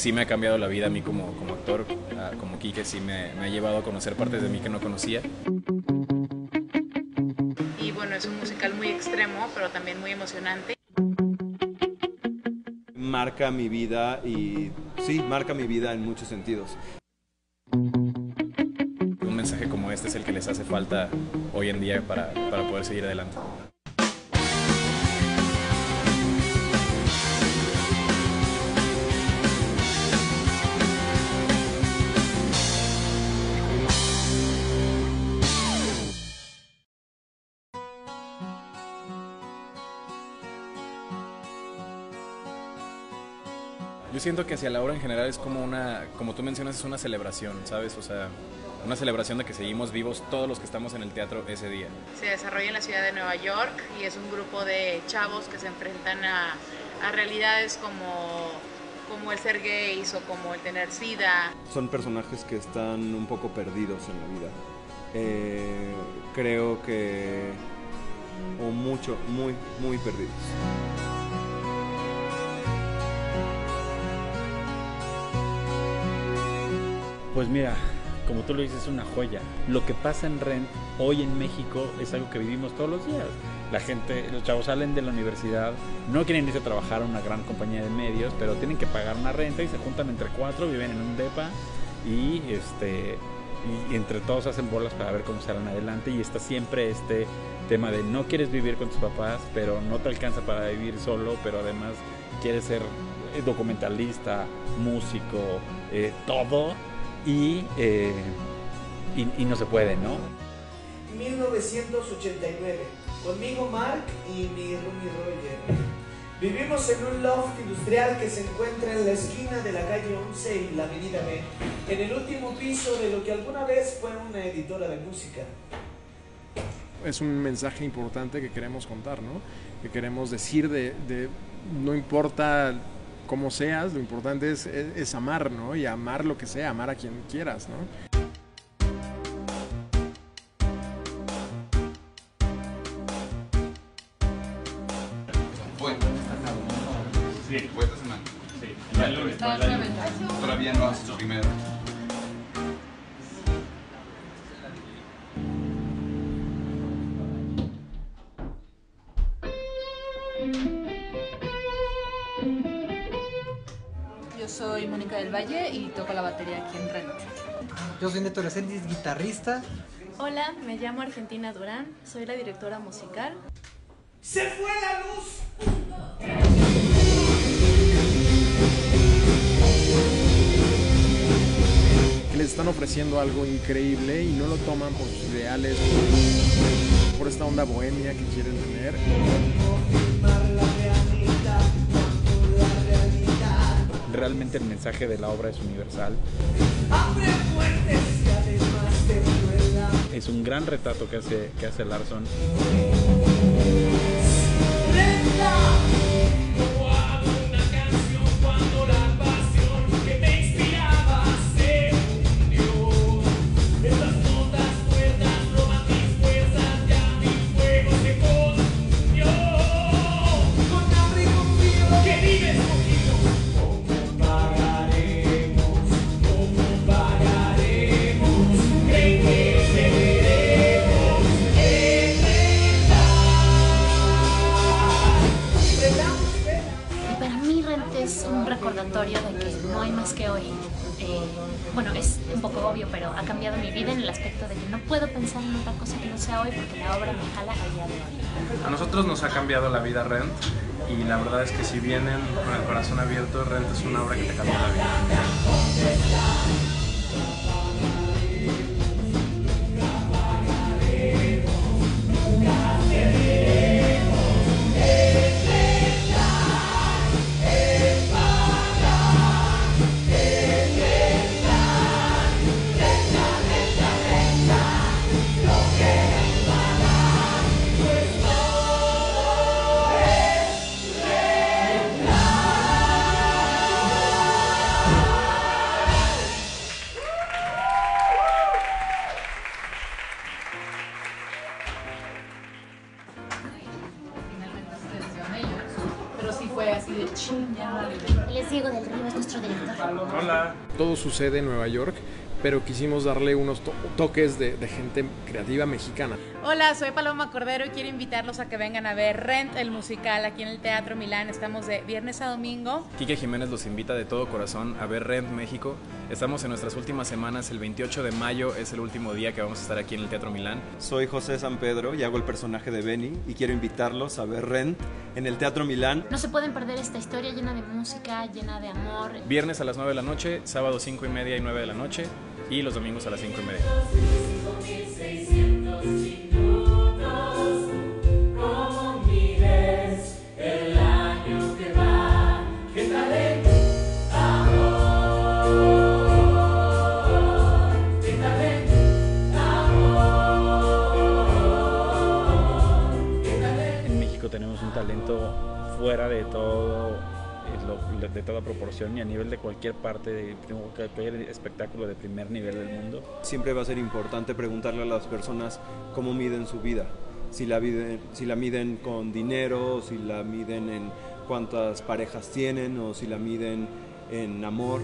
sí me ha cambiado la vida a mí como, como actor, como Kike, sí me, me ha llevado a conocer partes de mí que no conocía. Y bueno, es un musical muy extremo, pero también muy emocionante. Marca mi vida y sí, marca mi vida en muchos sentidos. Un mensaje como este es el que les hace falta hoy en día para, para poder seguir adelante. Yo siento que hacia la obra en general es como una, como tú mencionas, es una celebración, ¿sabes? O sea, una celebración de que seguimos vivos todos los que estamos en el teatro ese día. Se desarrolla en la ciudad de Nueva York y es un grupo de chavos que se enfrentan a, a realidades como, como el ser gays o como el tener sida. Son personajes que están un poco perdidos en la vida. Eh, creo que... o mucho, muy, muy perdidos. Pues mira, como tú lo dices, es una joya. Lo que pasa en Rent hoy en México es algo que vivimos todos los días. La gente, los chavos salen de la universidad, no quieren irse a trabajar a una gran compañía de medios, pero tienen que pagar una renta y se juntan entre cuatro, viven en un depa y este y, entre todos hacen bolas para ver cómo salen adelante y está siempre este tema de no quieres vivir con tus papás, pero no te alcanza para vivir solo, pero además quieres ser eh, documentalista, músico, eh, todo y, eh, y, y no se puede, ¿no? 1989. Conmigo Mark y mi roomie Roger. Vivimos en un loft industrial que se encuentra en la esquina de la calle 11 y la avenida B, en el último piso de lo que alguna vez fue una editora de música. es un mensaje importante que queremos contar, ¿no? Que queremos decir de, de no importa cómo seas, lo importante es, es, es amar, ¿no? Y amar lo que sea, amar a quien quieras, ¿no? Sí. Fue esta semana. Sí. El lunes. Todavía no hace su primero. Soy Mónica del Valle y toco la batería aquí en Rent. Yo soy Neto Resendiz, guitarrista. Hola, me llamo Argentina Durán, soy la directora musical. ¡Se fue la luz! Que les están ofreciendo algo increíble y no lo toman por sus ideales, por esta onda bohemia que quieren tener. Realmente el mensaje de la obra es universal. Es un gran retrato que hace, que hace Larson. Bueno, es un poco obvio, pero ha cambiado mi vida en el aspecto de que no puedo pensar en otra cosa que no sea hoy porque la obra me jala a día de hoy. A nosotros nos ha cambiado la vida Rent y la verdad es que si vienen con el corazón abierto, Rent es una obra que te cambia la vida. Él es Diego del Río, es nuestro director. Hola. Todo sucede en Nueva York, pero quisimos darle unos to- toques de, de gente creativa mexicana. Hola, soy Paloma Cordero y quiero invitarlos a que vengan a ver Rent, el musical, aquí en el Teatro Milán. Estamos de viernes a domingo. Quique Jiménez los invita de todo corazón a ver Rent México. Estamos en nuestras últimas semanas, el 28 de mayo es el último día que vamos a estar aquí en el Teatro Milán. Soy José San Pedro y hago el personaje de Benny y quiero invitarlos a ver Rent en el Teatro Milán. No se pueden perder esta historia llena de música, llena de amor. Viernes a las 9 de la noche, sábado 5 y media y 9 de la noche y los domingos a las 5 y media. Talento fuera de todo eh, de toda proporción y a nivel de cualquier parte de cualquier espectáculo de primer nivel del mundo. Siempre va a ser importante preguntarle a las personas cómo miden su vida. Si la, miden, si la miden con dinero, si la miden en cuántas parejas tienen, o si la miden en amor.